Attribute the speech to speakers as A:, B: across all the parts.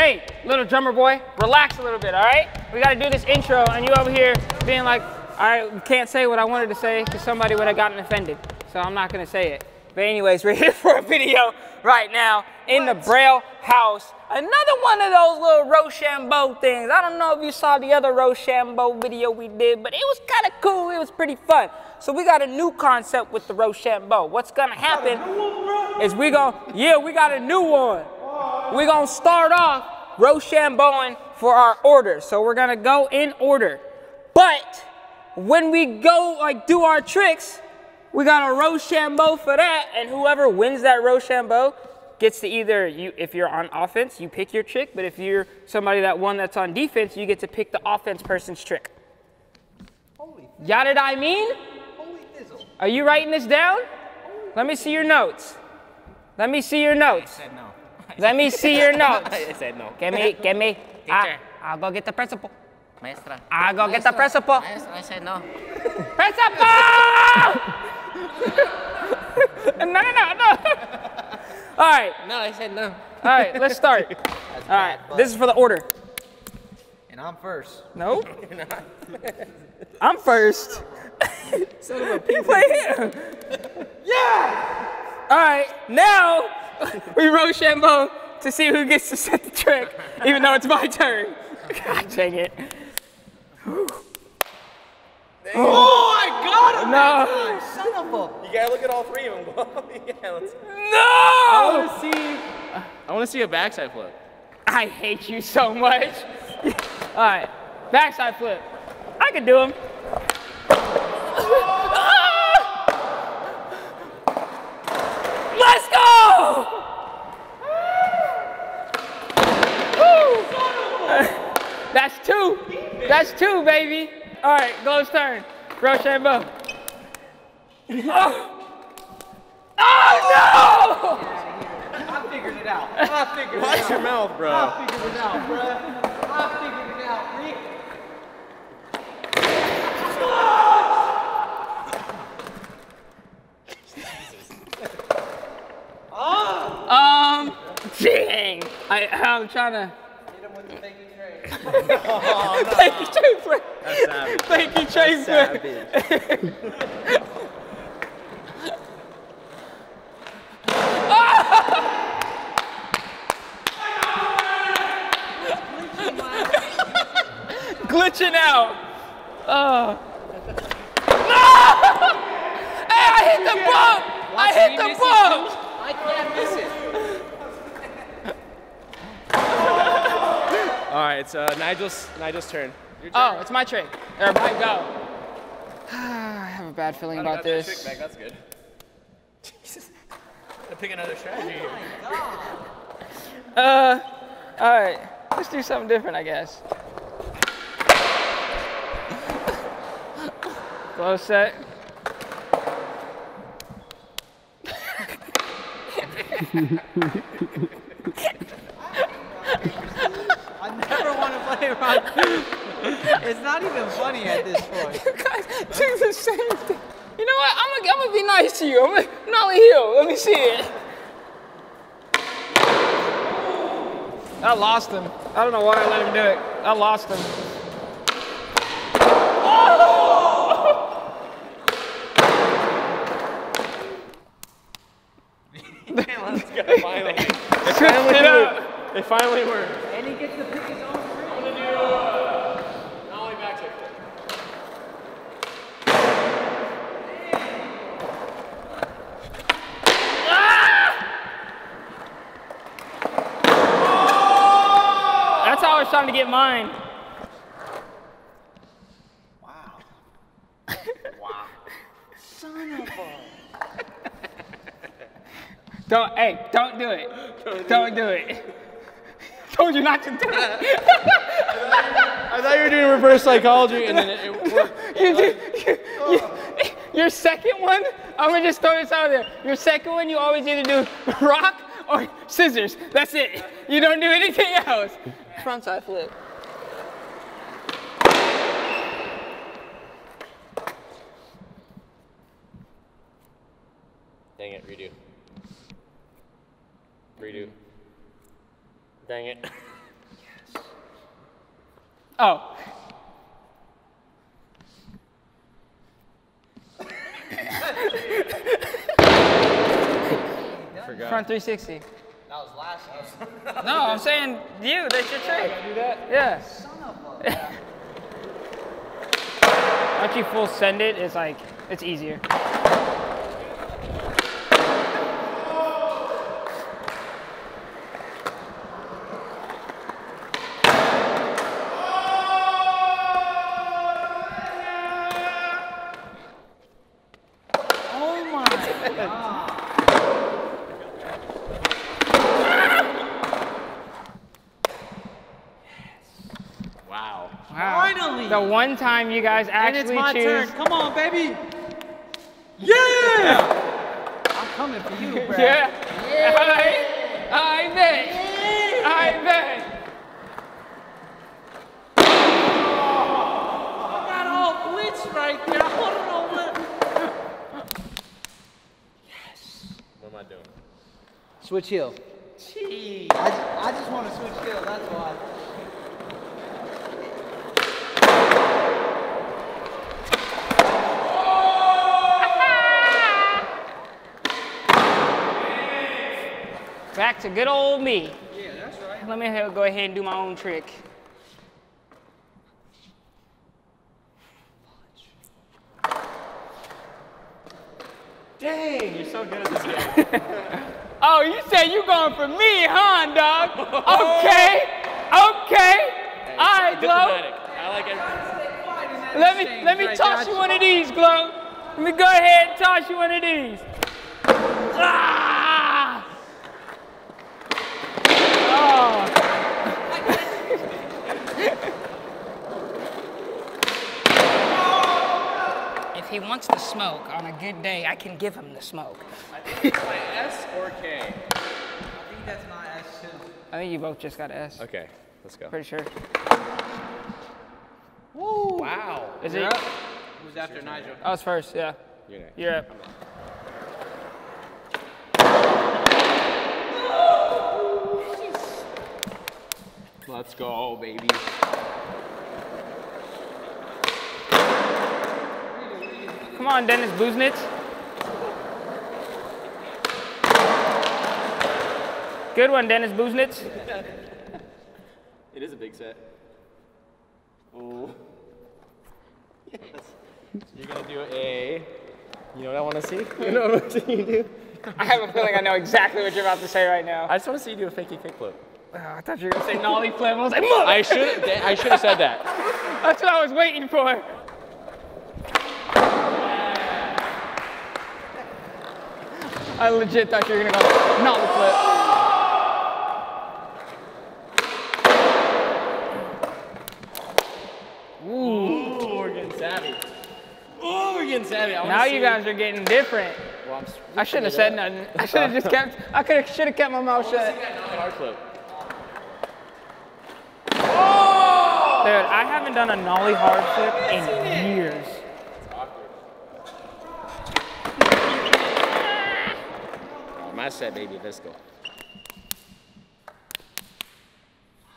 A: hey, little drummer boy, relax a little bit, all right? We gotta do this intro, and you over here being like, all right, can't say what I wanted to say because somebody would have gotten offended. So I'm not gonna say it. But anyways, we're here for a video right now in the Braille house. Another one of those little Rochambeau things. I don't know if you saw the other Rochambeau video we did, but it was kind of cool. It was pretty fun. So we got a new concept with the Rochambeau. What's gonna happen is we gonna, yeah, we got a new one. We're gonna start off Rochambeauing for our order. So we're gonna go in order. But when we go like do our tricks, we got a Rochambeau for that, and whoever wins that Rochambeau gets to either you if you're on offense, you pick your trick, but if you're somebody that won that's on defense, you get to pick the offense person's trick. Holy Yada I mean? Holy. Are you writing this down? Let me see your notes. Let me see your notes.
B: No.
A: Let me see your notes.
B: I said no.
A: Give me, give me. I,
B: Teacher.
A: Ah, I'll go get the principal.
B: Maestra.
A: I'll go get the principal.
B: Maestra, I said no.
A: Principal! no, no, no, no. All right,
B: No, I said no.
A: all right, let's start. All right, this is for the order.
C: And I'm first.
A: Nope. I'm first.
C: Son of a pig.
A: Wait here. Yeah! All right, now we roll Rochambeau to see who gets to set the trick, even though it's my turn. God dang it.
C: Oh, oh I got him!
A: No.
C: Son of a.
D: You gotta look at all three of them. yeah, let's.
A: No!
D: want to see. I want to see a backside flip.
A: I hate you so much. All right, backside flip. I can do him. Let's go! Woo! That's two. That's two, baby. All right, Glove's turn. Rochambeau. Oh. oh no!
C: I figured it out. I figured it
D: Watch
C: out.
D: your mouth, bro.
C: I figured it out, bruh. I figured it out, Rick.
A: no! Um, dang. I, I'm trying to.
C: Hit him with the fakey tray.
A: Thank you, Trey Flip.
D: That's savage.
A: Thank you, Trey Glitching out. Oh. Uh. No! Hey, I hit the bump! I hit the bump!
C: I can't miss it.
D: Right, it's uh, Nigel's Nigel's turn. Turn.
A: Oh, it's my trick. Or my go. I have a bad feeling about
D: Got that
A: this.
D: trick back, That's good. Jesus. Gotta pick another strategy. here.
A: Uh, all right. Let's do something different, I guess. Close set.
C: I never want to play around. It's not even funny at this point.
A: You guys do the same thing. You know what? I'm gonna, I'm gonna be nice to you. I'm gonna, nollie heel. Let me see it. I lost him. I don't know why I let him do it. I lost him.
D: Let's go. Finally. They finally worked. They finally worked.
C: And he gets to pick his own
D: I'm gonna do uh, not only backside flip.
A: That's how I was trying to get mine.
C: Wow. Wow. Son of a.
A: Don't, hey, don't do it. Don't do it. Told you not to do it.
D: I thought you were doing reverse psychology, and then it, it worked.
A: You do, you, you, your second one, I'm gonna just throw this out there. Your second one, you always either do rock or scissors. That's it. You don't do anything else. Frontside flip.
D: Dang it, redo. Redo. Dang it.
A: Oh. Front 360.
C: Was last.
A: No, I'm saying you. That's your trick.
B: Do that?
A: Yeah.
C: Son of a.
A: Once you full send it, it's like it's easier.
C: Oh my god.
B: Wow.
A: Wow.
C: Finally!
A: The one time you guys
C: and
A: actually
C: it's my
A: choose.
C: turn. Come on, baby. Yeah! I'm coming for you, bro.
A: Yeah. I, I bet. I bet.
C: I got all glitched right there. I don't know what.
B: What am I doing?
C: Switch heel.
B: Gee.
C: I I just want to switch heel, that's why.
A: Back to good old me.
C: Yeah, that's right.
A: Let me go ahead and do my own trick.
B: Dang, you're so good at this game.
A: Oh, you said you going for me, huh, dog? Okay. Okay. All right, Glow.
B: I like it.
A: Let me let me toss you one of these, Glow. Let me go ahead and toss you one of these. Ah! Oh. if he wants the smoke on a good day, I can give him the smoke.
B: My S or K?
C: I think that's my S too.
A: I think you both just got an S.
B: Okay, let's go.
A: Pretty sure.
B: Wow.
A: Is
C: You're
A: it?
C: up. Who's after Nigel?
A: I was first, yeah.
B: You're next.
A: You're up.
B: Let's go, baby.
A: Come on, Dennis Busenitz. Good one, Dennis Busenitz.
B: It is a big set. Oh. Yes. You're gonna do a. You know what I want to see? You know what I want to see you do?
A: I have a feeling I know exactly what you're about to say right now.
B: I just want to see you do a fakey kickflip.
A: Oh, I thought you were gonna say nollie flip. I was like, "Look!"
B: I should. I should have said that.
A: That's what I was waiting for. I legit thought you were gonna go nollie flip.
B: Ooh, we're getting savvy. Ooh, we're getting savvy. I
A: Now you guys are getting different.
B: Well, I'm
A: shouldn't have said nothing. I should have just kept. I could have. Should have kept my mouth shut.
B: Hard flip. Oh!
A: Dude, I haven't done a nollie hard flip in years.
B: My set, baby. Let's go.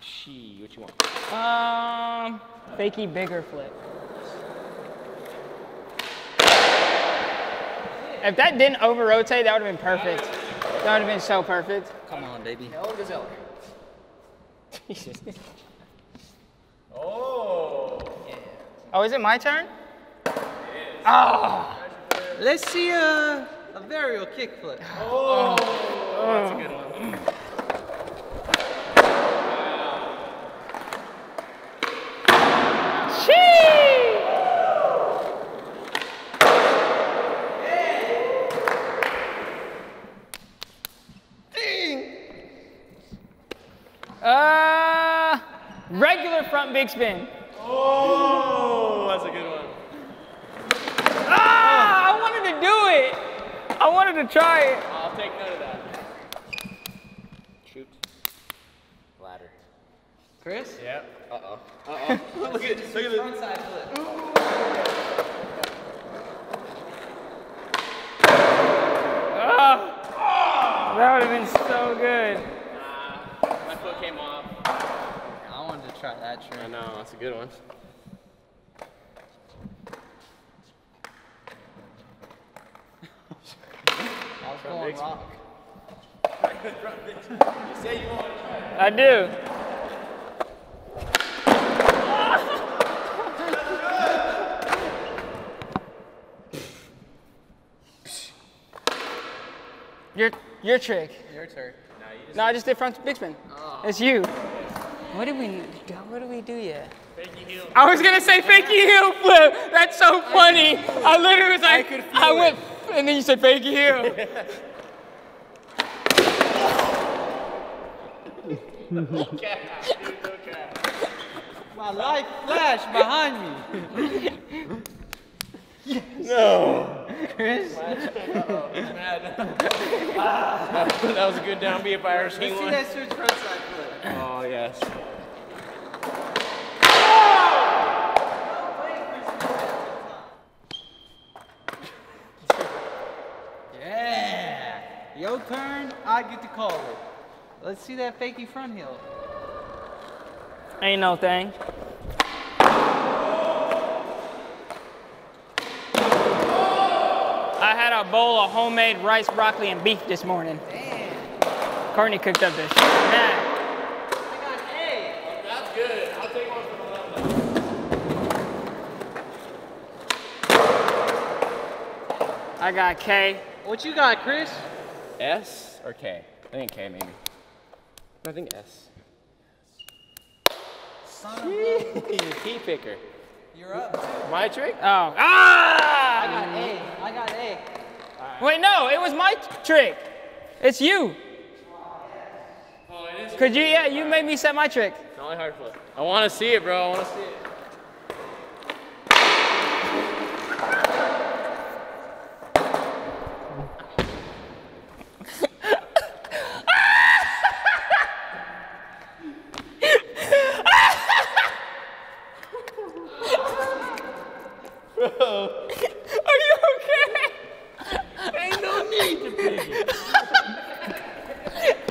B: Gee, what you want?
A: Um, fakey bigger flip. If that didn't over rotate, that would have been perfect. That would have been so perfect.
C: Come on, baby.
B: Oh, Gazelle. oh.
A: Oh, is it my turn? Oh!
C: Let's see a, a varial kickflip.
B: That's a good one.
A: Chee! Uh, regular front big spin.
B: Oh, that's a good one.
A: Ah, I wanted to do it. I wanted to try it.
B: I'll take note of that. Shoot. Ladder.
C: Chris?
B: Yep. Uh oh. Uh oh. look at look at
C: Front side flip.
A: Ah, that would have been so good.
B: My foot came off.
C: I wanted to try that trick.
B: I know, that's a good one.
C: I was going rock.
A: I do. Your your trick.
C: Your turn.
A: No, I just did front big spin. Oh. It's you. What did we do? What did we do yet? I was gonna say fakey heel flip. That's so funny. I literally was like, I, went, and then you said fakey heel.
C: My life flashed behind me. No. Chris,
B: that was a good down B if I ever
C: let's
B: seen
C: see
B: one.
C: that switch front side flip.
B: Oh, yes.
C: Yeah. Your turn, I get to call it. Let's see that fakey front heel.
A: Ain't no thing. I had a bowl of homemade rice, broccoli, and beef this morning.
C: Damn.
A: Courtney cooked up this shit. Man,
C: I got A.
B: That's good. I'll take one from the.
A: I got K.
C: What you got, Chris?
B: S or K? I think K maybe. I think S.
C: Son of a.
B: Key picker.
C: You're up. too.
B: My trick?
A: Oh, Ah!
C: I got A. I got A.
A: Wait, no, it was my trick. It's you.
B: Oh, it is.
A: Could you? Yeah, you made me set my trick.
B: Nollie hard flip. I want to see it, bro. I want to see it.
A: Are you okay?
B: Ain't no need to pick it.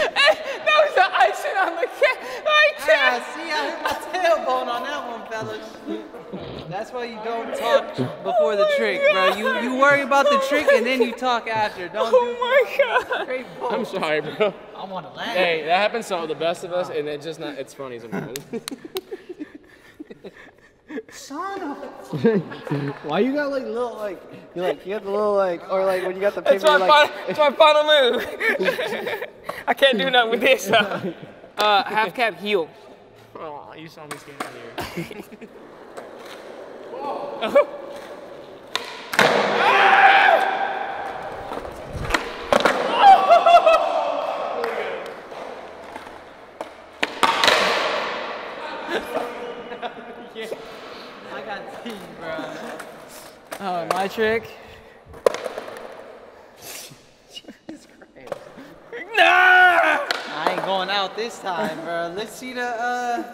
A: that was the icing on the cake. Right
C: Ah, see, I hit my tailbone on that one, fellas. That's why you don't talk before the trick, bro. You you worry about the trick and then you talk after. Don't
A: Oh
C: do
A: my god.
B: I'm sorry, bro.
C: I want to laugh.
B: Hey, that happens to all the best of us, and it's just not. It's funny sometimes.
E: Why you got like little like you like you got the little like or like when you got the
A: That's
E: paper
A: my,
E: like
A: final, that's my final move. I can't do nothing with this. though. Uh, half cab heel.
B: oh, you saw me stand here.
C: I got T, bro.
A: Oh, my trick. Nah!
C: I ain't going out this time, bro. Let's see the uh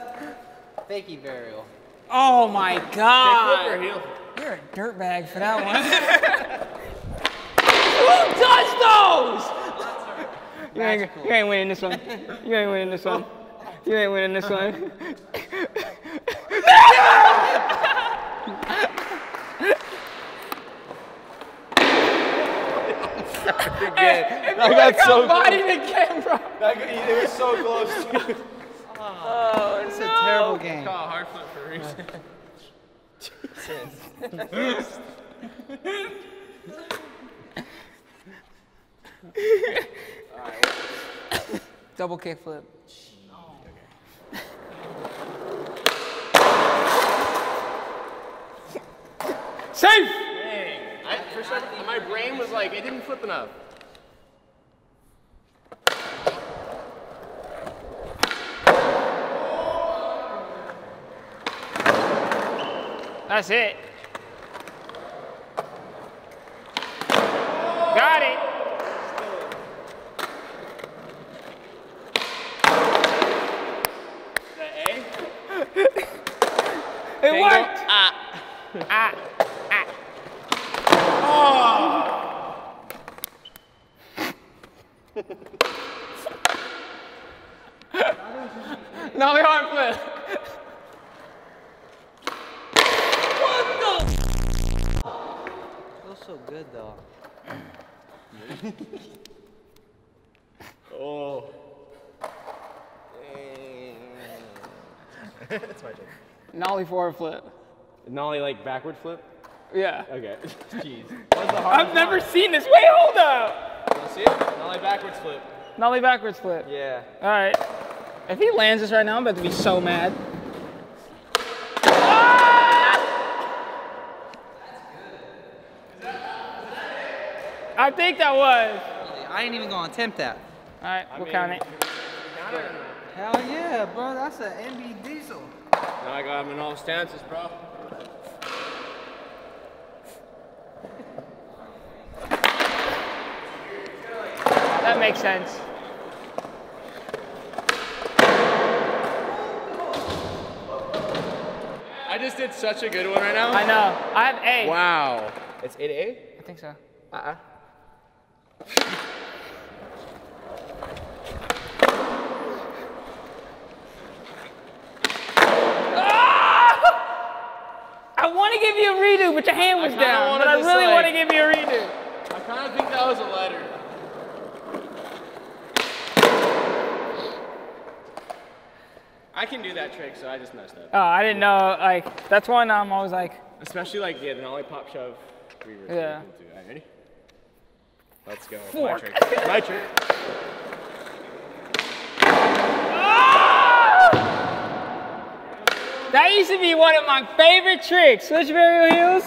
C: fakey varial.
A: Oh my god. You're a dirtbag for that one. Who does those? You ain't,
C: Magical.
A: you ain't winning this one. You ain't winning this one. You ain't winning this one.
B: Again.
A: I
B: got so
A: bodied again, bro.
B: It was so close.
A: Oh,
C: It's a terrible game.
B: Call hard flip for a reason.
A: Double kick flip. Safe!
B: Dang. I, for some, my brain was like, it didn't flip enough.
A: Ah, That's it. Got it.
B: Is that A?
A: It worked.
B: Ah.
A: Ah, ah. Oh. no, hard flip.
C: Feels so good though.
B: Oh. That's my turn.
A: Nollie forward flip.
B: Nollie like backward flip?
A: Yeah.
B: Okay. Jeez. The
A: I've never
B: one?
A: seen this. Wait, hold up.
B: Wanna see it? Nollie backwards flip.
A: Nollie backwards flip.
B: Yeah.
A: All right. If he lands this right now, I'm about to be so mad. Ah! That's good. I think that was.
C: I ain't even gonna attempt that.
A: All right, we'll
B: mean-
A: count it.
C: Hell yeah, bro. That's an NB Diesel.
B: Now I got him in all stances, bro.
A: That makes sense.
B: I just did such a good one right now.
A: I know. I have A.
B: Wow. It's 8A?
A: I think so.
B: Uh-uh.
A: I want to give you a redo, but your hand was down. But I really
B: like-
A: want to give you a redo.
B: I kind of think that was a letter. I can do that trick, so I just messed up.
A: Oh, I didn't know. Like that's one um, I'm always like.
B: Especially like yeah, the nollie pop shove. reverse
A: Yeah.
B: into. All right, ready? Let's go.
A: Fork.
B: My trick. My trick.
A: That used to be one of my favorite tricks. Switch varial heels.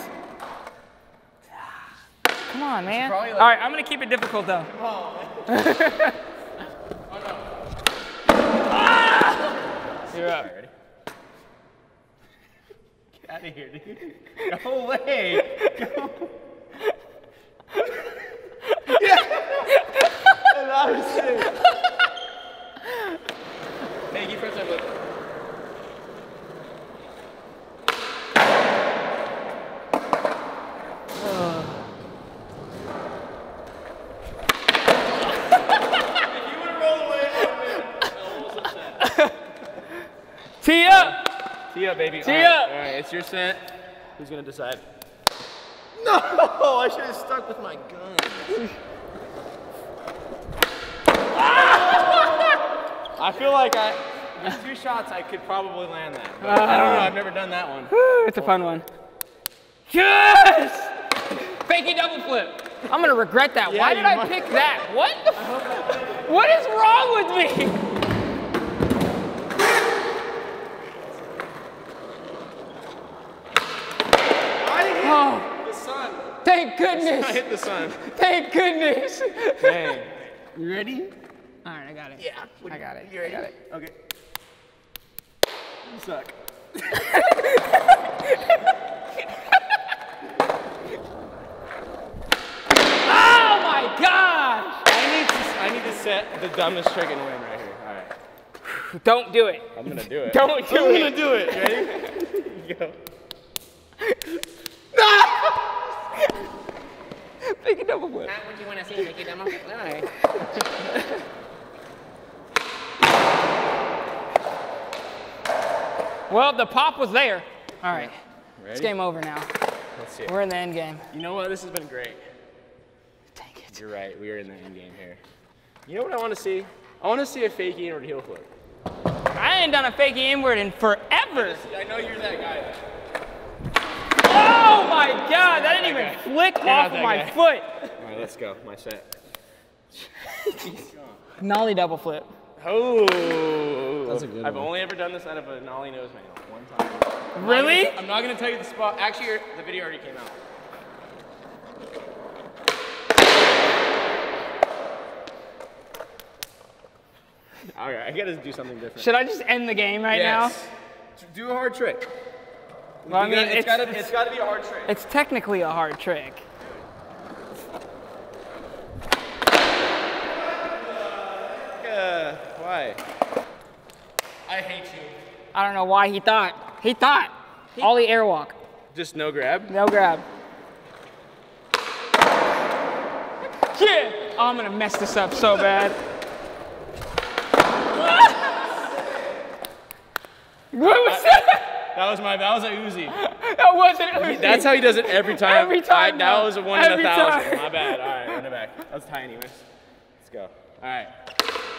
A: Come on, man.
B: like-
A: All right, I'm gonna keep it difficult though. Oh, You're up.
B: Ready? Get out of here, dude. Go away. Go. that was sick. Hey, you first, I flip.
A: Tee up.
B: Tee up, baby.
A: Tee
B: All right,
A: up.
B: All right, it's your set. Who's gonna decide? No, I should have stuck with my gun. I feel like I, with two shots, I could probably land that. But I don't know. I've never done that one.
A: Woo, It's a fun one. Yes! Fakey double flip. I'm gonna regret that.
B: Yeah,
A: Why did I
B: might.
A: pick that? What? the- What is wrong with me? Oh,
B: The sun.
A: Thank goodness.
B: I hit the sun.
A: Thank goodness.
B: Dang. You ready?
A: All right, I got it.
B: Yeah.
A: I got it.
B: You
A: I
B: ready?
A: got it.
B: Okay. You suck.
A: Oh my gosh!
B: I need to, I need to set the dumbest trick and win right here. All right.
A: Don't do it.
B: I'm gonna do it.
A: Don't do
B: I'm
A: it.
B: gonna do it. Ready? Go.
A: Fakey double flip.
F: What do you want to see? Make it demo? All right.
A: Well, the pop was there. All right,
B: Ready?
A: it's game over now.
B: Let's see.
A: We're in the end game.
B: You know what? This has been great.
A: Dang it.
B: You're right. We are in the end game here. You know what I want to see? I want to see a fake inward heel flip.
A: I ain't done a fakey inward in forever.
B: I know you're that guy.
A: Oh my god, that didn't even
B: guy.
A: flick
B: You're
A: off of my
B: guy.
A: foot.
B: All right, let's go. My set.
A: Nollie double flip.
B: Oh.
E: That's a good
B: I've
E: one.
B: only ever done this out of a nollie nose manual. One time.
A: Really?
B: I'm not gonna tell you the spot. Actually, the video already came out. All right, I gotta do something different.
A: Should I just end the game right now?
B: yes. Do a hard trick.
A: Now? Well, I mean,
B: gotta-
A: it's,
B: gotta,
A: it's,
B: it's gotta be a hard trick.
A: it's technically a hard trick.
B: Uh, why? I hate you.
A: I don't know why he thought. He thought. Ollie airwalk.
B: Just no grab.
A: No grab. Yeah. Oh, I'm gonna mess this up so bad. What was that?
B: That was my, that was a Uzi.
A: That wasn't Uzi.
B: That's how he does it every time.
A: Every time,
B: I, that was a one in a thousand.
A: time.
B: My bad. All right, run it back. Let's tie anyways. Let's go. All right.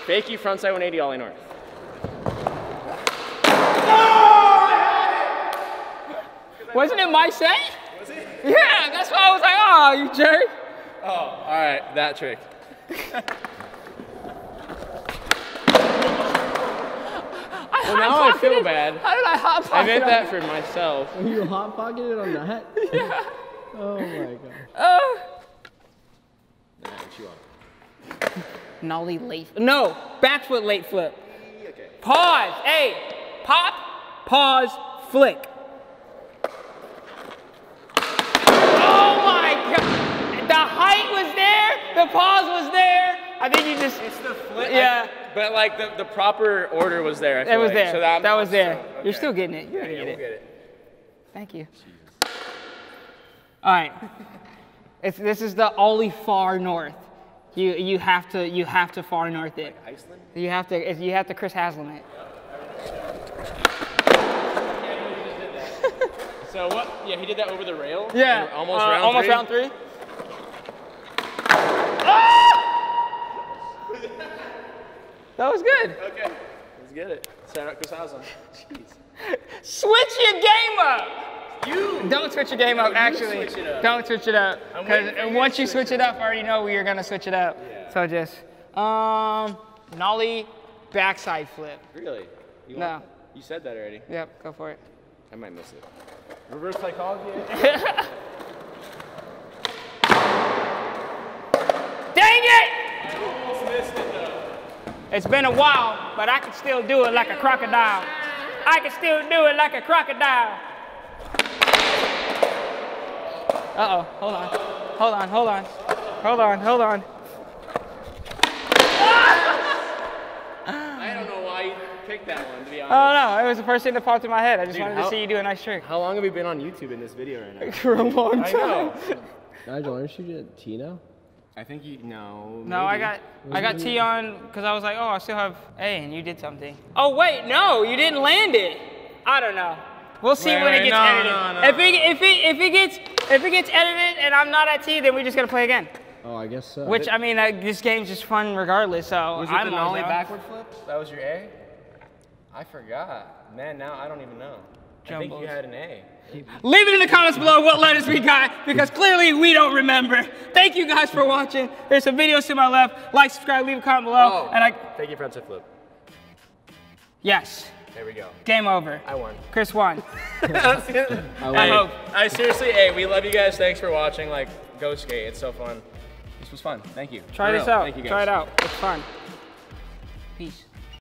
B: Fakie frontside 180 ollie north.
A: Wasn't it my set? Was it? Yeah, that's why I was like, oh, you jerk.
B: Oh, all right, that trick. well, now I feel bad.
A: How did I hop pocket?
B: I meant that for myself.
E: You hot pocketed on that?
A: Yeah.
E: Oh my god. Uh.
A: Oh.
B: Nah, what you want?
A: Nollie late. No, back foot late flip. Pause. Hey, pop, pause, flick. Oh my god. The height was there, the pause was there. I think you just.
B: It's the flip.
A: Yeah.
B: but like the, the proper order was there. I
A: That was
B: like.
A: there.
B: So that,
A: that was there.
B: so,
A: You're still getting it. You're gonna
B: Yeah,
A: get
B: we'll
A: it.
B: get it.
A: Thank you. All right. It's, this is the Ollie far north. You you have to you have to far north it.
B: Iceland?
A: You have to you have to Chris Haslam it.
B: So what? Yeah, he did that over the rail.
A: Yeah.
B: Almost
A: uh,
B: round
A: almost
B: three?
A: round three. That was good.
B: Okay. Let's get it. Shout out Chris Haslam. Jeez.
A: Switch your game up.
B: You.
A: Don't switch your game up.
B: you
A: Actually,
B: switch it up.
A: don't switch it up. Because
B: waiting for you
A: once you
B: switch
A: switch it up, I already know we are gonna switch it up.
B: Yeah.
A: So just um, nollie backside flip.
B: Really? You
A: No.
B: want- You said that already.
A: Yep, go for it.
B: I might miss it. Reverse psychology.
A: Dang it! It's been a while, but I can still do it like a crocodile. I can still do it like a crocodile. Uh oh, hold on. Hold on, hold on. Hold on, hold on.
B: I don't know why you picked that one, to be honest.
A: Oh no, it was the first thing that popped in my head. I just
B: Dude,
A: wanted
B: how-
A: to see you do a nice trick.
B: How long have we been on YouTube in this video right now?
A: For a long
B: I
A: time.
B: know.
E: Nigel, aren't you at T now?
B: I think you, no.
A: No, I got I got T on because I was like, oh, I still have A, and you did something. Oh wait, no, you didn't land it. I don't know. We'll see
B: Wait,
A: when it gets
B: no,
A: edited.
B: no, no.
A: If it if it if it gets if it gets edited and I'm not at T, then we're just gotta play again.
E: Oh, I guess so.
A: Which I mean, uh, this game's just fun regardless. So
B: Was it
A: I'm
B: the
A: all
B: nollie backward flip? That was your A? I forgot. Man, now I don't even know. I think you
A: Jumbos.
B: had an A.
A: Leave it in the comments below what letters we got because clearly we don't remember. Thank you guys for watching. There's some videos to my left. Like, subscribe, leave a comment below. Oh, and I
B: Thank you, frontside flip.
A: yes,
B: There we go.
A: game over.
B: I won.
A: Chris won.
E: I
A: I hope.
B: I seriously, hey, we love you guys. Thanks for watching. Like, go skate. It's so fun. This was fun. Thank you.
A: Try
B: For
A: this
B: real.
A: out.
B: Thank you guys.
A: Try it out. It's fun. Peace.